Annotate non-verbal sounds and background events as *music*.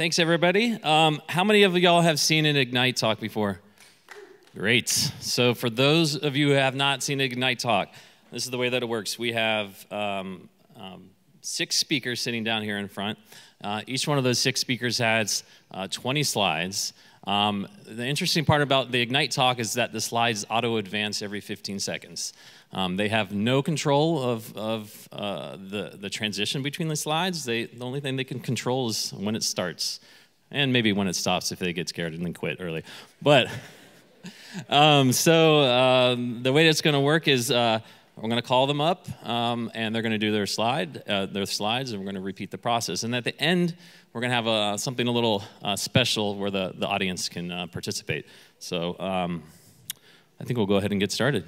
Thanks, everybody. Um, how many of y'all have seen an Ignite talk before? Great. So, for those of you who have not seen Ignite talk, this is the way that it works. We have um, um, six speakers sitting down here in front. Uh, each one of those six speakers has uh, 20 slides. Um, the interesting part about the Ignite talk is that the slides auto advance every 15 seconds. Um, they have no control of, of uh, the, the transition between the slides. They, the only thing they can control is when it starts, and maybe when it stops if they get scared and then quit early. But *laughs* um, so um, the way that's going to work is uh, we're going to call them up, um, and they're going to do their slide, uh, their slides, and we're going to repeat the process. And at the end, we're going to have a, something a little uh, special where the, the audience can uh, participate. So um, I think we'll go ahead and get started.